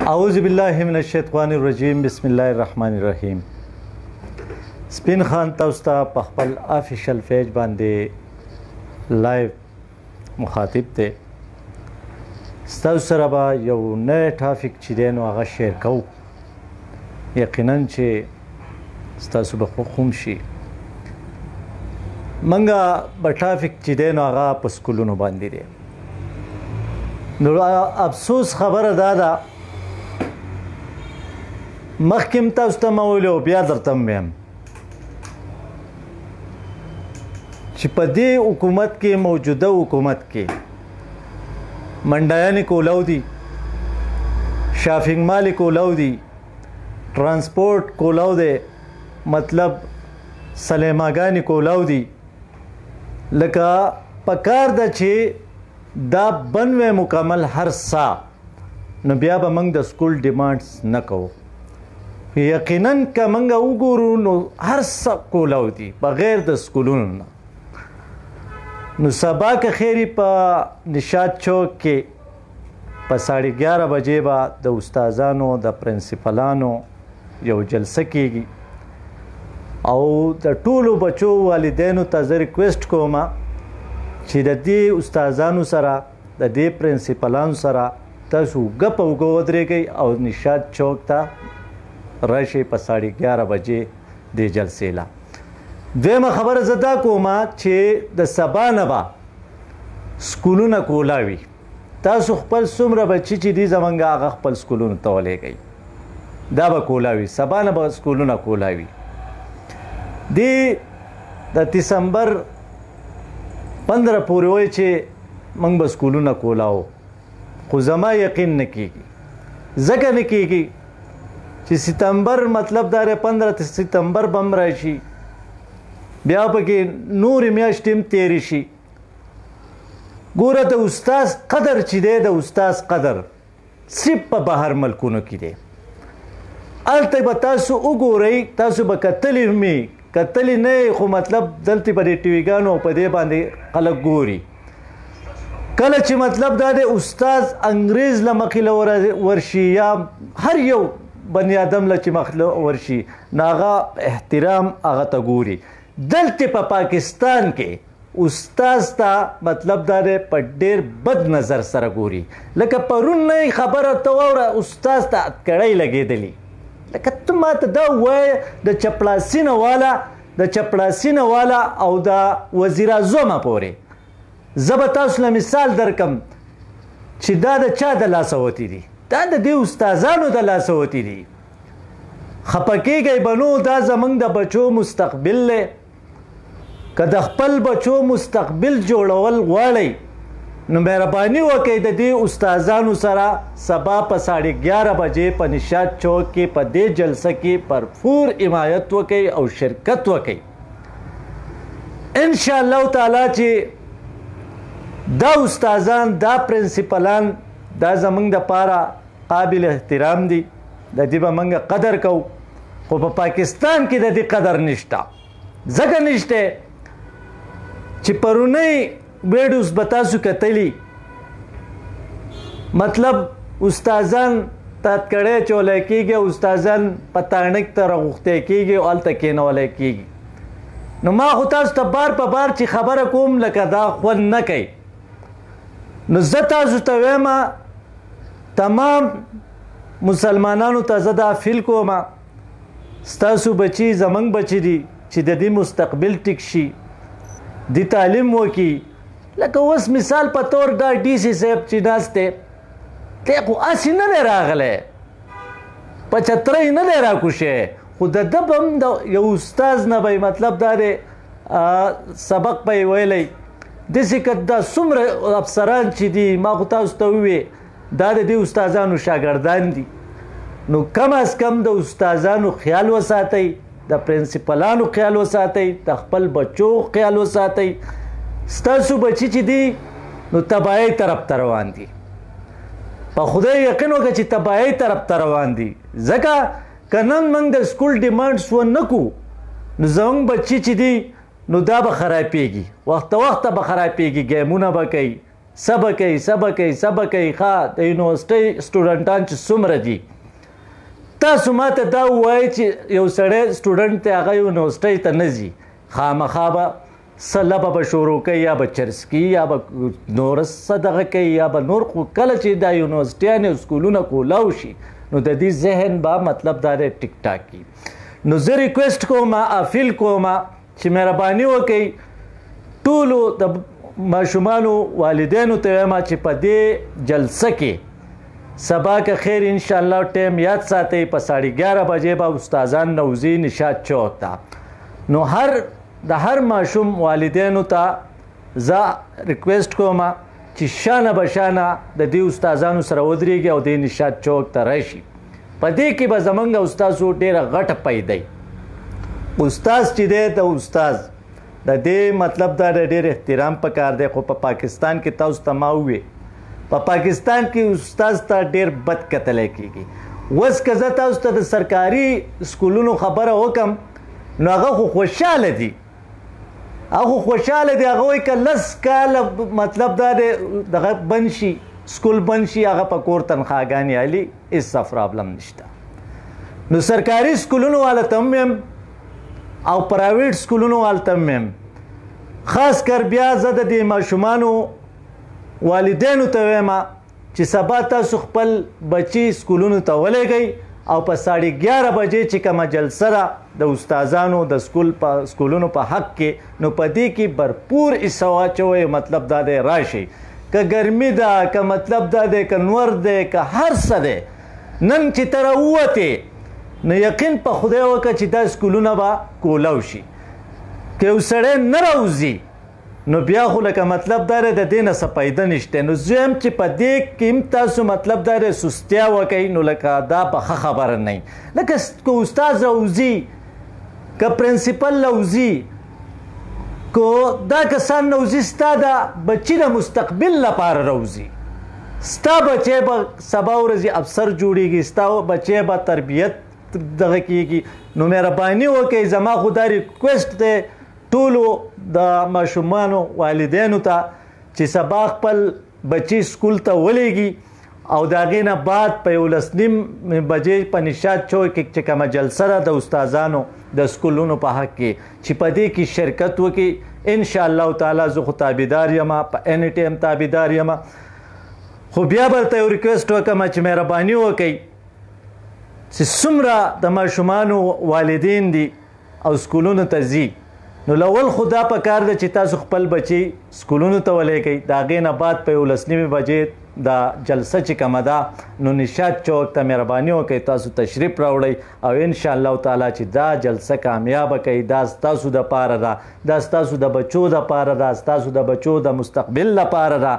اعوذ بالله من الشیطان الرجیم بسم الله الرحمن الرحیم سپین خان تاسو ته په خپل افیشل پیج باندې لایو مخاطب ته ستاسو سره به یو نوی ټاپک چې دی نو هغه شیر کوو یقینا چې ستاسو به خو خوم شي منګه به ټرافیک چې دی نو هغه په سکولونو باندې دی نو افسوس خبره دا ده مخکم تاسو ته مولو بیا درته مم چې په دې حکومت کې موجوده حکومت کې منډایانې کولاو دي شاپینګ مال کولاو دي ترانسپورت کولاو دی مطلب سلیماګانې کولاو دي لکه پکار ده چې دا بنوې مکمل هر سا نو بیا به موږ د سکول ډیمانډز نه کوو یقینا که موږ وګورو نو هر څه کولاو دي بغیر د سکولونو نه نو سبا که خیری په نشاد چوک کې په ساړې 11 بجې به د استادانو د پرنسپلانو یو جلسه کیږي او د ټولو بچو والدینو ته زه ریکوست کوم چې د دې استادانو سره د دې پرنسپلانو سره تاسو اوږه په اوږه ودرېږئ او نشاد چوک ته راشئ په ساړې ګیاره بجې دې جلسې له دویمه خبره زه دا کوم چې د سبا نه به سکولونه کولا وي تاسو خپل څومره بچي چې دي زمونږ هغه خپل سکولونو ته ولېږئ دا به کولا وي سبا نه به سکولونه کولا وي دی د دسمبر پندره پورې وای چې موږ به سکولونه کولاو خو زما یقین نه کیږي ځکه نه کیږي چې ستمبر مطلب دار 15 ستمبر بم راشي بیا پکې نور میاشتې هم تیر شي ګوره د استاد قدر چې دی د استاد قدر صرف په بهر ملکونو کې دی الته به تاسو وګورئ تاسو به کتلې می کتلې نه خو مطلب دلته په دې ټي وي ګانو په دې باندې خلک ګوري کله چې مطلب دا دی استاد انګريز لمخې لور ورشي یا هر یو بنی آدم له چې مخلو ورشي ناغه احترام هغه ته ګوري دلته په پا پاکستان کې استاذ ته مطلب دا دی په ډیر بد نظر سره ګوري لکه پرون نه خبره ته وره استاذ ته اتکړی لګیدلی لکه ته ماته دا وای د چپړاسینه والا د چپړاسینه والا او د وزیر اعظم پورې زب تاسو له مثال درکم چې دا د چا د لاسوتی دي دا د دې استادانو د لاسوتی دي خپکیږي بنو دا زمنګ د بچو مستقبل له که د خپل بچو مستقبل جوړول غواړئ نو مهرباني وکړئ د دې استادانو سره سبا په ساړې 11 بجې په نشاد چوک کې په دې جلسه کې پرفور حمایت وکړئ او شرکت وکړئ ان شاء الله تعالی چې دا استادان دا پرنسپلان دا زمنګ د پاره قابل احترام دي د دې به موږ قدر کوو خو په پاکستان کې د دې قدر نشته ځکه نشته چې پرونی ویډیوز به تاسو کتلی مطلب استادان تاتکړې چولې کېږي استادان پتاڼک ته رغښتې کېږي او الته کېنولې کېږي نو ما خو تاسو ته بار په بار چې خبره کوم لکه دا خوند نه کوي نو زه تاسو ته وایم تمام مسلمانانو ته زه دا فیل کوم ستاسو بچي زمنګ بچي دي چې د دې مستقبل ټیک شي د تعلیم وکي لکه اوس مثال په تور دا ډي سي صاحب چې ناشته ته خو اسی نه راغله په چترې نه راکوشه خو د دبم د یو استاد نه به مطلب دا دی سبق په ویلې د ذکر د څومره افسران چې دي ما خو تاسو ته وې دا د دې استادانو شاګردان دي نو کم از کم د استادانو خیال وساتئ د پرنسپلانو خیال وساتئ د خپل بچو خیال وساتئ ستاسو بچی چې دي نو تباہي طرف ته روان دي په خدای یقین وکړه چې تباہي طرف ته روان دي ځکه که نن موږ د سکول ډیمانډس و نه کو نو زموږ بچی چې دی نو دا به خرابېږي وخت وخت به خرابېږي ګیمونه به کوي څه به کوي څه به کوي څه به کوي ښه د یونیورسټۍ سټوډنټان چې څومره دي تاسو ما ته دا ووایئ چې یو سړی سټوډنټ دی هغه یونیورسټۍ ته نه ځي خامخا به څه لبه به شروع کوي یا به چرسکي یا به نور څه دغه کوي یا به نور خو کله چې دا یونیورسټیان او سکولونه کولاو شي نو د دې ذهن به مطلب دا دی ټیک ټاک کی نو زه ریکویسټ کوم افیل کوم چې مهرباني وکړئ ټولو د ماشومانو والدینو ته وایم چې په دې جلسه کې سبا که خیر ان شاء الله ټیم یاد ساتئ په 11:30 بجې به استادان نوځي نشاط چوک ته نو هر د هر ماشوم والدینو ته زه ریکویسټ کوم چې شانه به شانه د دې استادانو سره ودرېږي او د نشاد چوک ته راشي په دې کې به زمونږ او ستاسو ډېره غټه پیدا استاد چې دی د استاد د دې مطلب دا ډېر احترام پکار دی خو په پا پاکستان کې تاسو ته ما وې په پا پاکستان کې استاد ته ډېر بد کتل کېږي وس که زه تاسو ته د سرکاري سکولونو خبره وکم نو هغه خو خوشاله دي هغه خوشاله دي هغه وایي که لس کاله مطلب دا دی دغه بند شي سکول بند شي هغه په کور تنخواګانې علي هېڅ پرابلم نشته نو سرکاري سکولونو والا ته هم او پرایویټ سکولونو والا ته هم خاص کر بیا زه د دې ماشومانو والدینو ته وایم چې سبا تاسو خپل بچي سکولونو ته ولېږئ او په ساړې 11 بجې چې کومه جلسه ده د استادانو د سکول په سکولونو په حق کې نو په دې کې برپور حصه واچوئ مطلب دا دی راشئ که ګرمي ده که مطلب دا دی که نور دی که هر څه دی نن چې ته راووتې نو یقین په خدای وکړه چې دا سکولونه به کولاو شي که یو سړی نه راوځي نو بیا خو لکه مطلب داره د دې نه څه پیده نشته نو زه هم چې په دې کې هم تاسو مطلب داره سستیا وکئ نو لکه دا په ښه خبره نه لکه که استاد راوځي که پرنسپل راوځي که دا کسان راوځي ستا د بچي د مستقبل لپاره راوځي ستا بچی به سبا ورځې افسر جوړیږي ستا بچی به تربیت دغه کیږي نو مهرباني وکړئ زما خو دا ریکویسټ دی ټولو د ماشومانو والدینو ته چې سبا خپل بچی سکول ته ولېږي او د هغې نه بعد په یولس نیم بجې په نشاد چوک کې چې کومه جلسه ده د استادانو د سکولونو په حق کې چې په دې کې شرکت وکړي ان شاء الله تعالی زه خو تابعدار یم په اني ټایم تابعدار یم خو بیا برته یو ریکوست وکم چې مهرباني وکړئ چې څومره د ماشومانو والدین دي او سکولونو ته ځي نو لول خو دا په کار ده چې تاسو خپل بچي سکولونو ته ولېږئ د هغې نه بعد په یولس نیمې بجې دا جلسه چې کومه ده نو نشاد چوک ته مهرباني وکړئ تاسو تشریف راوړئ او انشاءالله تعالی چې دا جلسه کامیابه کوي دا ستاسو دپاره ده دا ستاسو د بچو د پاره دا ستاسو د بچو د مستقبل لپاره دا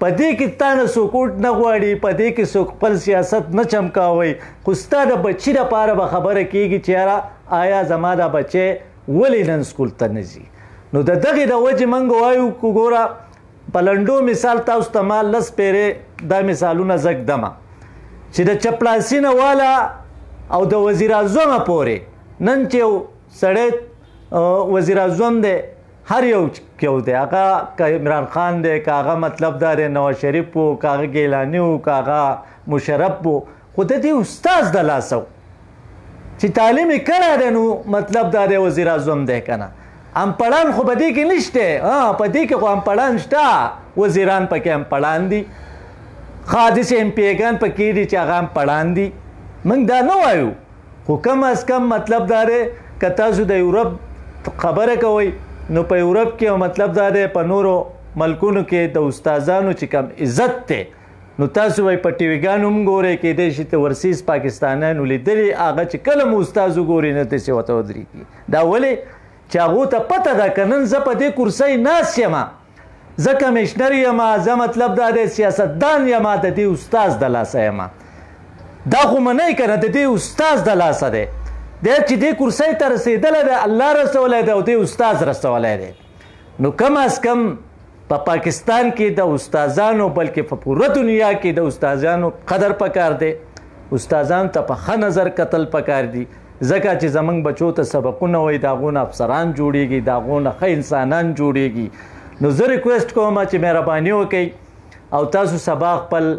په دې کې تانه سکوټ نه غواړي په دې کې څوک خپل سیاست نه چمکاوي خو ستا د بچی د پاره به خبره کیږي چې یاره آیا زما دا بچی ولې نن سکول ته نه ځي نو د دغې د وجې موږ وایو ګوره په لنډو مثال تاسو ته ما لس پیرې دا مثالونه زګ دمه چې د چپړاسینه والا او د وزیر اعظم پورې نن چې سړی وزیر اعظم دی هر یو کېو دی هغه که عمران خان دی که هغه مطلب دار نواز شریف وو که هغه ګیلاني وو که هغه مشرف وو خو د دې استاد د لاسه چې تعلیم یې کړی دی نو مطلب دا دی وزیر اعظم دی که نه امپړان خو په دې کې نشته ها په دې کې خو امپړان شته وزیران پکې امپړان دي خادث ایم پیګان پکې دي چې هغه امپړان دي موږ دا نه وایو خو کم از کم مطلب دا دی که تاسو د یورپ خبره کوئ نو په یورپ کې او مطلب دا دی په نورو ملکونو کې د استادانو چې کم عزت دی نو تاسو وای په ټي وي ګان هم ګورئ کېدای شي ته ورسیز پاکستانیانو لیدلي هغه چې کله مو استاد وګوري نه تاسې ورته ودرېږي دا ولې چې هغو ته پته ده که نن زه په دې کرسۍ ناست یم زه کمشنر یم زه مطلب دا دی سیاستدان یم د دې استاد د لاسه یم دا خو منئ که نه د دې استاد د لاسه دی دی چې دې کرسۍ ته رسېدلی دی الله رسولی دی او دې استاد رسولی دی نو کم از کم په پا پاکستان کې د استادانو بلکې په پوره دنیا کې د استادانو قدر پکار دی استادان ته په ښه نظر کتل پکار دي ځکه چې زمونږ بچو ته سبقونه وای دا غونه افسران جوړیږي دا غونه ښه انسانان جوړیږي نو زه ریکوست کوم چې مهرباني وکړئ او تاسو سبا خپل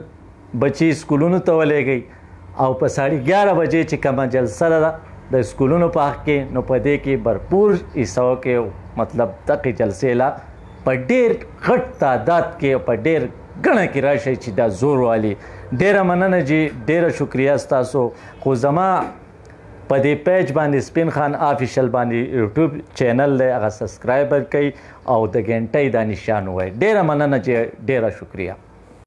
بچي سکولونو ته ولېږئ او په ساړي 11 بجې چې کومه جلسه ده د سکولونو په حق کې نو په دې کې برپور حصہ کې مطلب دغه جلسې لا په ډېر غټ تعداد کې په ډېر ګڼه کې راشي چې دا زور والی ډېره مننه جی ډېره شکریا ستاسو خو زما په دې پیج باندې سپین خان آفیشل باندې یوټیوب چینل دی هغه سبسکرایبر کړئ او د ګنټۍ دا نشان ووایئ ډېره مننه چې ډېره شکریه